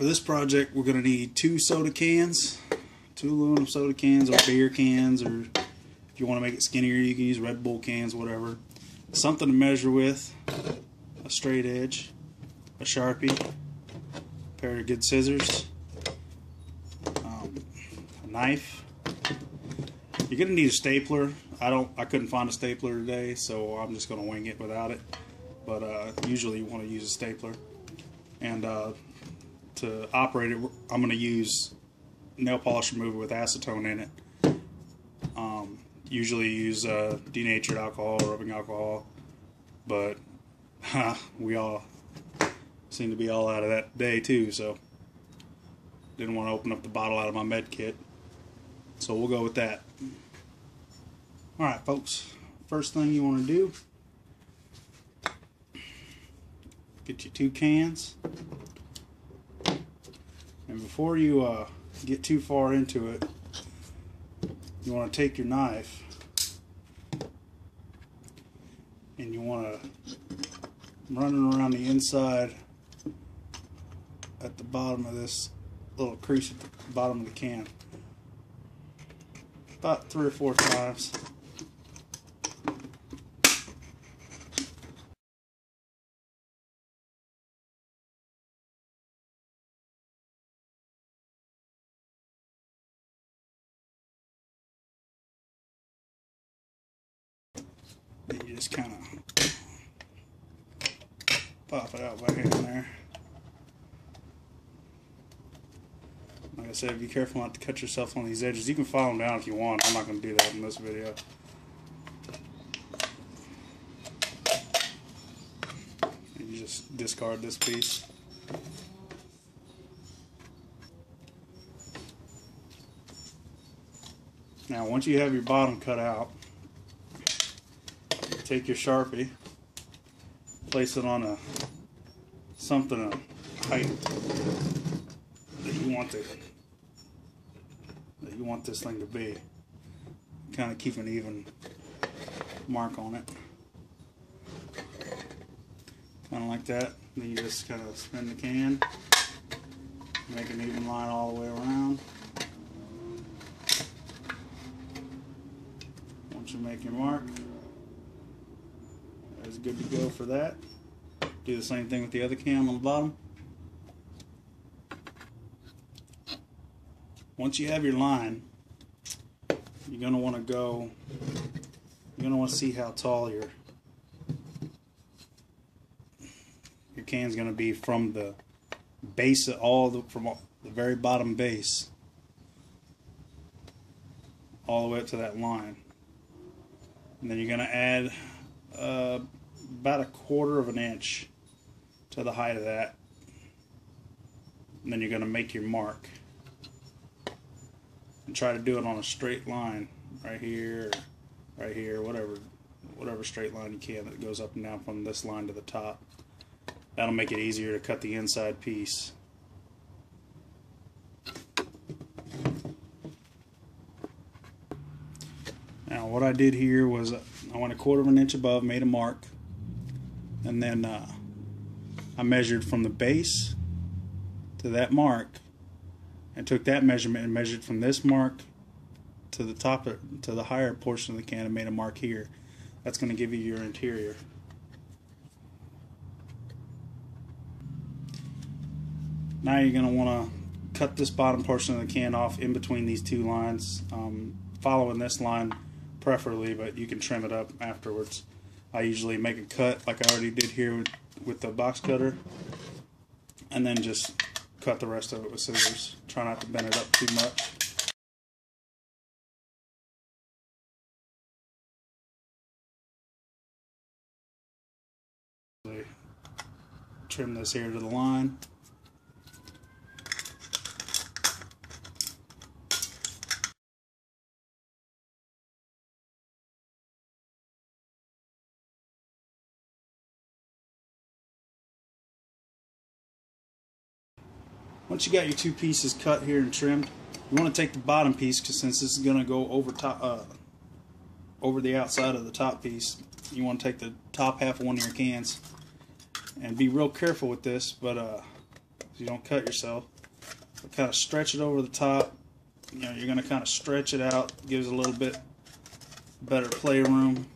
for this project, we're going to need two soda cans, two aluminum soda cans or beer cans, or if you want to make it skinnier, you can use Red Bull cans, whatever. Something to measure with, a straight edge, a Sharpie, a pair of good scissors, um, a knife. You're going to need a stapler. I don't. I couldn't find a stapler today, so I'm just going to wing it without it. But uh, usually you want to use a stapler. And uh, to operate it, I'm going to use nail polish remover with acetone in it. Um, usually use uh, denatured alcohol, rubbing alcohol, but huh, we all seem to be all out of that day too, so didn't want to open up the bottle out of my med kit. So we'll go with that. Alright folks, first thing you want to do, get your two cans. And before you uh, get too far into it, you want to take your knife and you want to run it around the inside at the bottom of this little crease at the bottom of the can. About three or four times. Then you just kind of pop it out back in there. Like I said, be careful not to cut yourself on these edges. You can file them down if you want. I'm not going to do that in this video. And you just discard this piece. Now, once you have your bottom cut out, take your Sharpie, place it on a something a height that you want to that you want this thing to be. Kind of keep an even mark on it. Kind of like that. Then you just kind of spin the can, make an even line all the way around. Once you make your mark, is good to go for that. Do the same thing with the other cam on the bottom. Once you have your line, you're going to want to go, you're going to want to see how tall your your can's going to be from the base of all the, from the very bottom base all the way up to that line. And then you're going to add uh, about a quarter of an inch to the height of that. And then you're going to make your mark. And try to do it on a straight line right here, right here, whatever whatever straight line you can that goes up and down from this line to the top. That'll make it easier to cut the inside piece. Now what I did here was I went a quarter of an inch above, made a mark, and then uh, I measured from the base to that mark and took that measurement and measured from this mark to the top of, to the higher portion of the can and made a mark here. That's going to give you your interior. Now you're going to want to cut this bottom portion of the can off in between these two lines, um, following this line preferably, but you can trim it up afterwards. I usually make a cut like I already did here with, with the box cutter, and then just cut the rest of it with scissors. Try not to bend it up too much. Trim this here to the line. Once you got your two pieces cut here and trimmed, you want to take the bottom piece because since this is going to go over top, uh, over the outside of the top piece, you want to take the top half of one of your cans and be real careful with this. But uh, you don't cut yourself. But kind of stretch it over the top. You know, you're going to kind of stretch it out, gives a little bit better playroom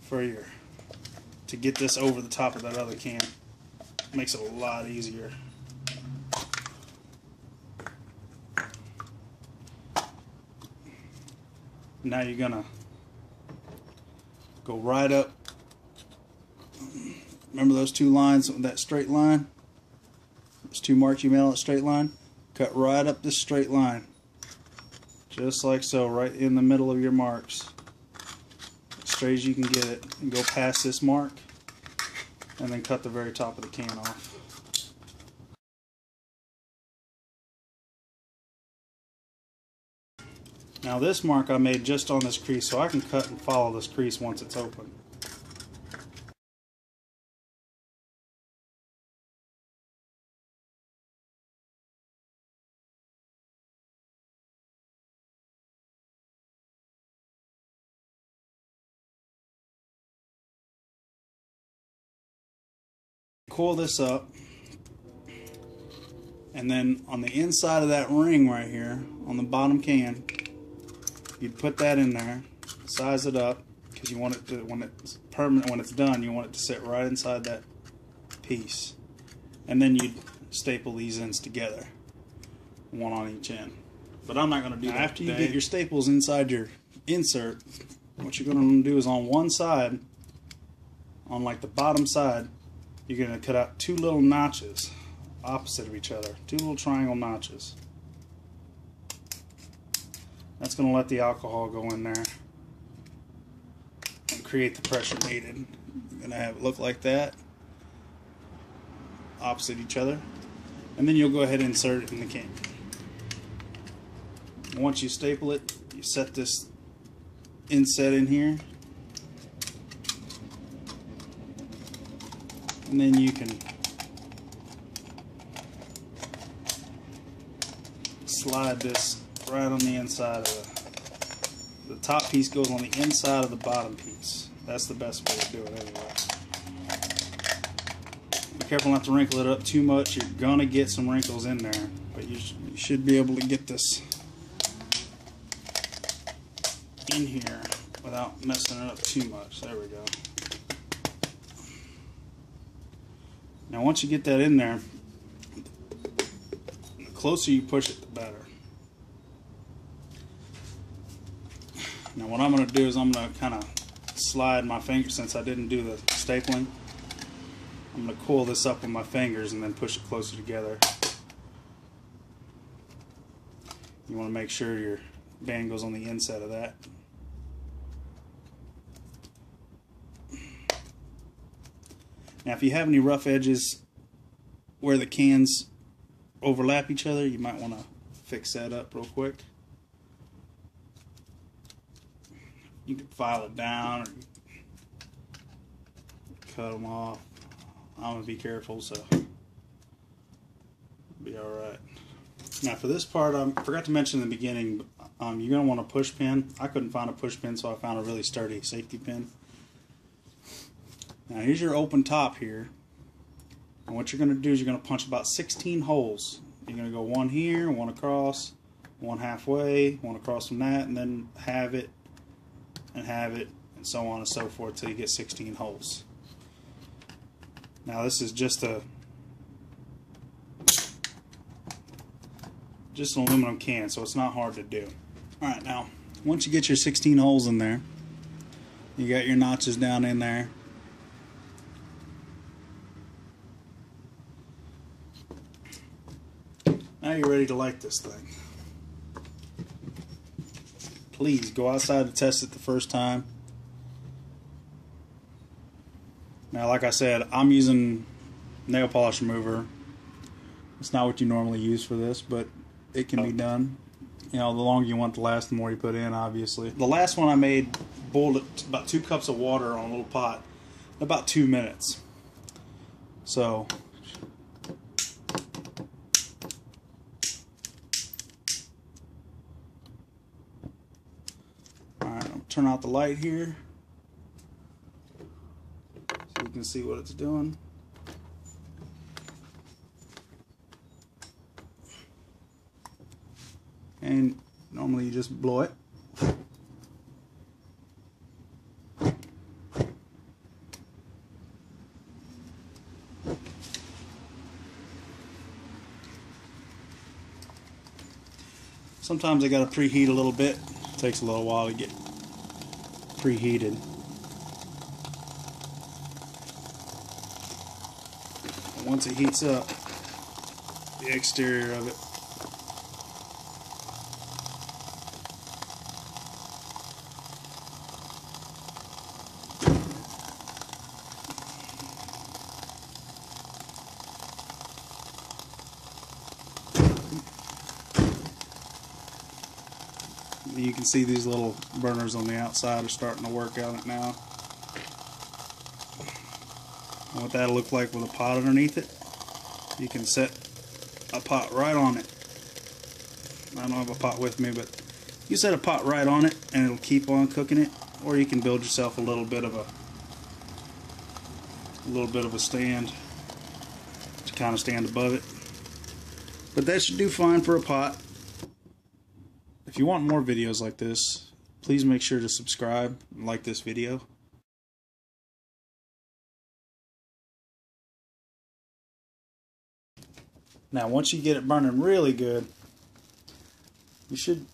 for your to get this over the top of that other can. Makes it a lot easier. Now you're gonna go right up. Remember those two lines, that straight line? Those two marks you made on that straight line? Cut right up this straight line. Just like so, right in the middle of your marks. As straight as you can get it. And go past this mark. And then cut the very top of the can off. Now this mark I made just on this crease so I can cut and follow this crease once it's open. Coil this up and then on the inside of that ring right here on the bottom can you'd put that in there, size it up, because you want it to, when it's permanent, when it's done, you want it to sit right inside that piece. And then you'd staple these ends together, one on each end. But I'm not going to do now, that After today. you get your staples inside your insert, what you're going to do is on one side, on like the bottom side, you're going to cut out two little notches opposite of each other, two little triangle notches. That's going to let the alcohol go in there and create the pressure needed. You're going to have it look like that, opposite each other, and then you'll go ahead and insert it in the can. Once you staple it, you set this inset in here, and then you can slide this right on the inside of the, the top piece goes on the inside of the bottom piece. That's the best way to do it anyway. Be careful not to wrinkle it up too much. You're to get some wrinkles in there, but you, sh you should be able to get this in here without messing it up too much. There we go. Now once you get that in there, the closer you push it, the better. Now what I'm going to do is I'm going to kind of slide my finger since I didn't do the stapling. I'm going to coil this up with my fingers and then push it closer together. You want to make sure your band goes on the inside of that. Now if you have any rough edges where the cans overlap each other, you might want to fix that up real quick. you can file it down or cut them off. I'm gonna be careful, so be all right. Now for this part, um, I forgot to mention in the beginning, um, you're gonna want a push pin. I couldn't find a push pin, so I found a really sturdy safety pin. Now here's your open top here. And what you're gonna do is you're gonna punch about 16 holes. You're gonna go one here, one across, one halfway, one across from that, and then have it and have it and so on and so forth till you get 16 holes. Now this is just a just an aluminum can so it's not hard to do. Alright now once you get your 16 holes in there you got your notches down in there now you're ready to light this thing please go outside to test it the first time. Now, like I said, I'm using nail polish remover. It's not what you normally use for this, but it can be oh. done. You know, the longer you want to last, the more you put in, obviously. The last one I made boiled about two cups of water on a little pot in about two minutes. So, turn out the light here so you can see what it's doing. And normally you just blow it. Sometimes I gotta preheat a little bit. It takes a little while to get preheated. Once it heats up, the exterior of it you can see these little burners on the outside are starting to work on it now. What that'll look like with a pot underneath it, you can set a pot right on it. I don't have a pot with me, but you set a pot right on it and it'll keep on cooking it, or you can build yourself a little bit of a, a little bit of a stand to kind of stand above it. But that should do fine for a pot. If you want more videos like this, please make sure to subscribe and like this video. Now, once you get it burning really good, you should,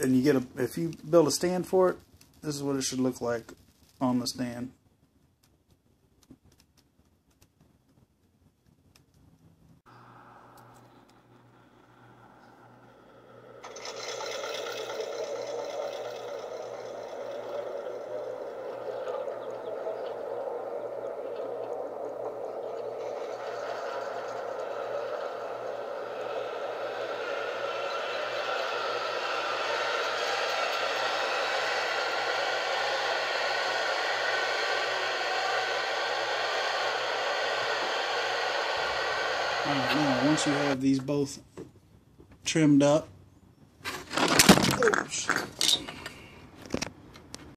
and you get a, if you build a stand for it, this is what it should look like on the stand. Now once you have these both trimmed up, oh, oops,